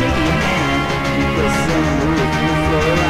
shaking hand. Keep the sun the rhythm